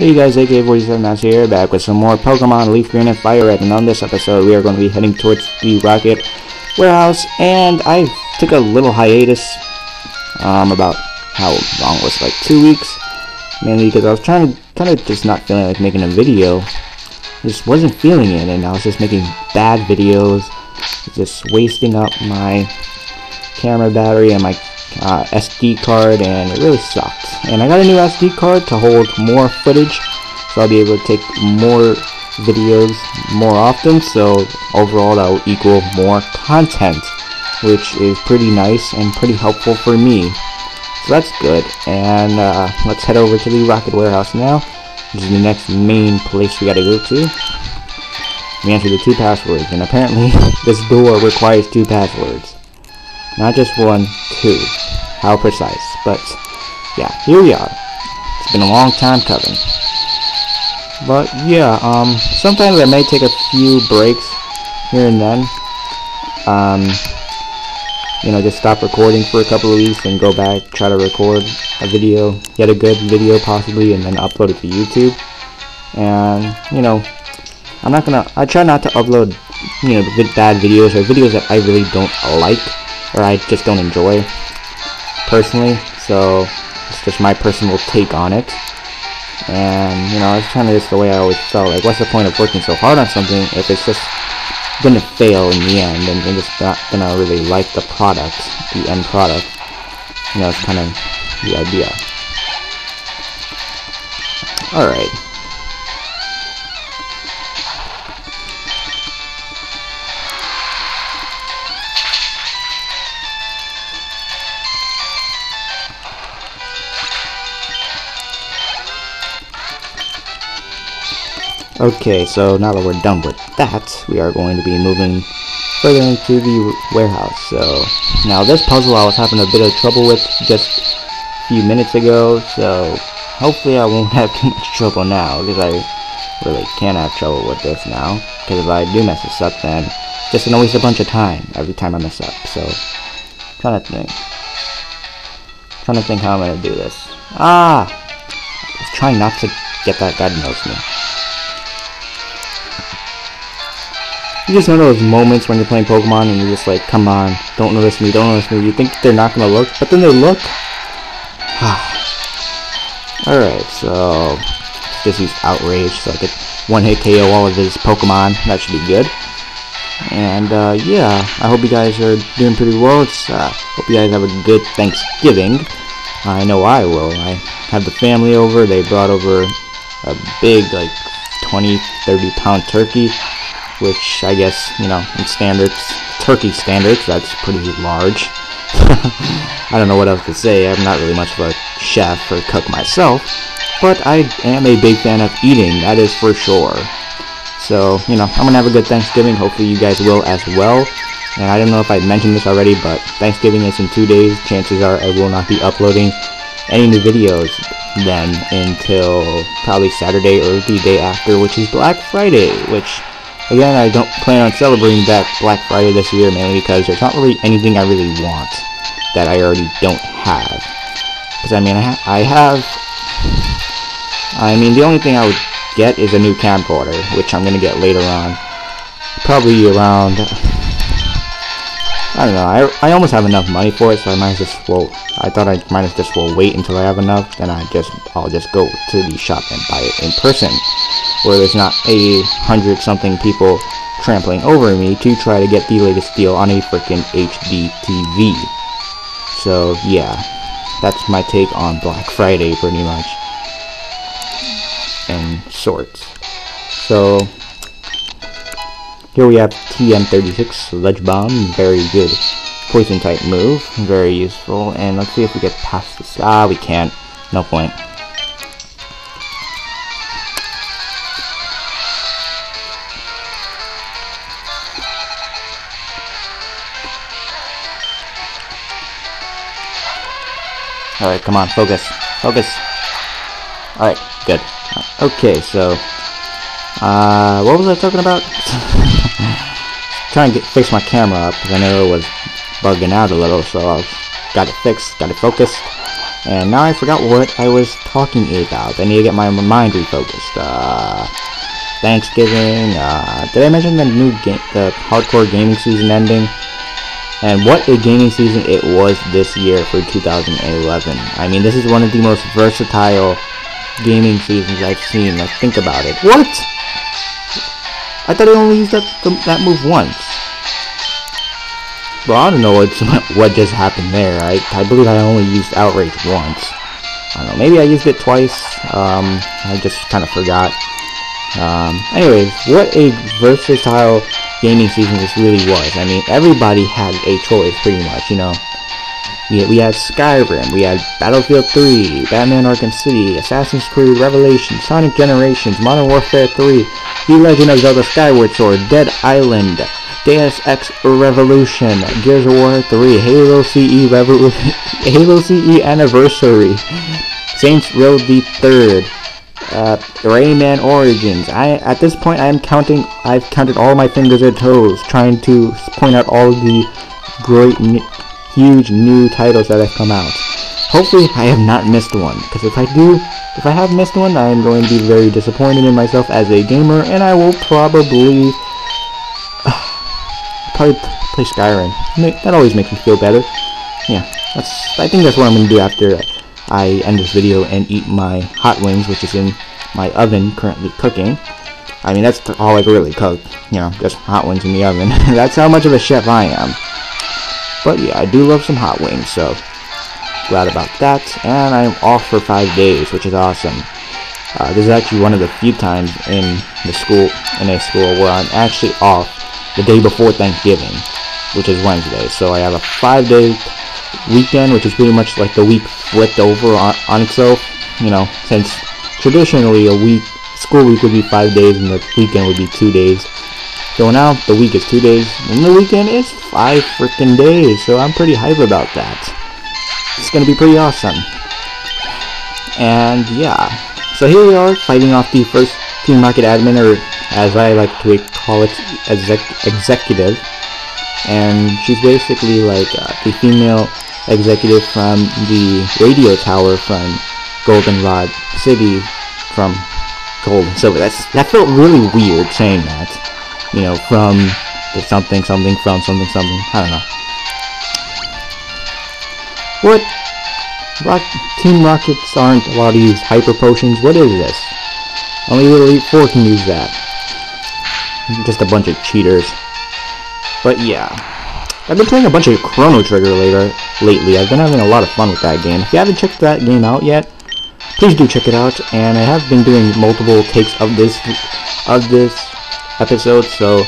Hey guys, AK47Master here, back with some more Pokemon Leaf Green and Fire Red, and on this episode we are going to be heading towards the Rocket Warehouse, and I took a little hiatus, um, about, how long was it, like two weeks, mainly because I was trying to, kind of just not feeling like making a video, just wasn't feeling it, and I was just making bad videos, just wasting up my camera battery and my uh, SD card and it really sucked. And I got a new SD card to hold more footage so I'll be able to take more videos more often so overall that will equal more content which is pretty nice and pretty helpful for me. So that's good and uh, let's head over to the Rocket Warehouse now which is the next main place we gotta go to. We enter the two passwords and apparently this door requires two passwords. Not just one, two. How precise. But, yeah, here we are. It's been a long time coming. But, yeah, um, sometimes I may take a few breaks here and then. Um, you know, just stop recording for a couple of weeks and go back, try to record a video, get a good video possibly, and then upload it to YouTube. And, you know, I'm not gonna, I try not to upload, you know, bad videos or videos that I really don't like or I just don't enjoy personally. So it's just my personal take on it. And you know, it's kind of just the way I always felt. Like, what's the point of working so hard on something if it's just gonna fail in the end and you're just not gonna really like the product, the end product. You know, it's kind of the idea. Alright. Okay, so now that we're done with that, we are going to be moving further into the warehouse. So, now this puzzle I was having a bit of trouble with just a few minutes ago, so hopefully I won't have too much trouble now, because I really can't have trouble with this now. Because if I do mess this up, then just gonna waste a bunch of time every time I mess up. So, trying to think. Trying to think how I'm gonna do this. Ah! I was trying not to get that to notice me. You just know those moments when you're playing Pokemon and you're just like, come on, don't notice me, don't notice me. You think they're not gonna look, but then they look. Alright, so just use Outrage so I could one-hit KO all of his Pokemon. That should be good. And uh, yeah, I hope you guys are doing pretty well. It's uh, hope you guys have a good Thanksgiving. I know I will. I have the family over. They brought over a big, like 20, 30 pound turkey which I guess, you know, in standards, turkey standards, that's pretty large. I don't know what else to say, I'm not really much of a chef or cook myself, but I am a big fan of eating, that is for sure. So, you know, I'm going to have a good Thanksgiving, hopefully you guys will as well. And I don't know if I mentioned this already, but Thanksgiving is in two days. Chances are I will not be uploading any new videos then until probably Saturday or the day after, which is Black Friday, which Again, I don't plan on celebrating that Black Friday this year, mainly because there's not really anything I really want that I already don't have. Because, I mean, I, ha I have... I mean, the only thing I would get is a new camcorder, which I'm going to get later on. Probably around... I don't know, I, I almost have enough money for it, so I might just, well, I thought I might as just well wait until I have enough, then I just, I'll just go to the shop and buy it in person where there's not a hundred something people trampling over me to try to get the latest deal on a freaking HD TV. So yeah, that's my take on Black Friday pretty much. And sorts. So here we have TM36 Sludge Bomb, very good poison type move, very useful. And let's see if we get past this. Ah, we can't. No point. Alright, come on, focus. Focus. Alright, good. Okay, so... Uh, what was I talking about? Trying to get, fix my camera up, because I know it was bugging out a little, so I got it fixed, got it focused. And now I forgot what I was talking about. I need to get my mind refocused. Uh, Thanksgiving. Uh, did I mention the new game, the hardcore gaming season ending? And what a gaming season it was this year for 2011. I mean, this is one of the most versatile gaming seasons I've seen. Now think about it. What? I thought I only used that, that move once. Well, I don't know what, what just happened there. I, I believe I only used Outrage once. I don't know, maybe I used it twice. Um, I just kind of forgot. Um, anyways, what a versatile gaming season this really was. I mean, everybody had a choice, pretty much, you know. We, we had Skyrim, we had Battlefield 3, Batman Arkham City, Assassin's Creed Revelations, Sonic Generations, Modern Warfare 3, The Legend of Zelda Skyward Sword, Dead Island, Deus Ex Revolution, Gears of War 3, Halo CE Revolu Halo CE Anniversary, Saints Row the Third, uh, Rayman Origins. I at this point I am counting. I've counted all my fingers and toes, trying to point out all the great, huge new titles that have come out. Hopefully, I have not missed one. Because if I do, if I have missed one, I am going to be very disappointed in myself as a gamer, and I will probably probably play Skyrim. That always makes me feel better. Yeah, that's. I think that's what I'm gonna do after I end this video and eat my hot wings, which is in my oven currently cooking. I mean, that's all I really cook. You know, just hot wings in the oven. that's how much of a chef I am. But yeah, I do love some hot wings, so glad about that. And I'm off for five days, which is awesome. Uh, this is actually one of the few times in the school, in a school, where I'm actually off the day before Thanksgiving, which is Wednesday. So I have a five-day weekend, which is pretty much like the week flipped over on, on itself. You know, since traditionally a week, school week would be five days and the weekend would be two days. So now the week is two days and the weekend is five freaking days. So I'm pretty hype about that. It's gonna be pretty awesome. And yeah, so here we are fighting off the first Team Rocket admin, or as I like to call it, exec executive. And she's basically like uh, the female executive from the radio tower from Goldenrod City from Gold and Silver. That's that felt really weird saying that. You know, from something, something, from something, something. I don't know. What? Rock Team Rockets aren't allowed to use hyper potions. What is this? Only Little Elite 4 can use that. Just a bunch of cheaters. But yeah. I've been playing a bunch of Chrono Trigger later, uh, lately. I've been having a lot of fun with that game. If you haven't checked that game out yet, please do check it out. And I have been doing multiple takes of this of this episode, so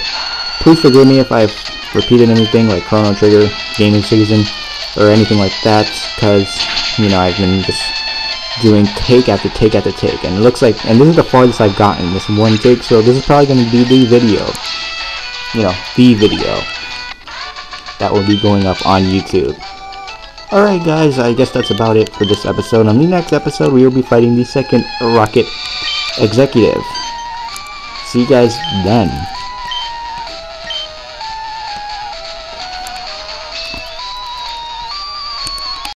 please forgive me if I've repeated anything like Chrono Trigger, Gaming Season, or anything like that, because, you know, I've been just doing take after take after take, and it looks like, and this is the farthest I've gotten, this one take, so this is probably going to be the video, you know, the video that will be going up on YouTube. Alright guys, I guess that's about it for this episode. On the next episode, we will be fighting the second Rocket Executive. See you guys then.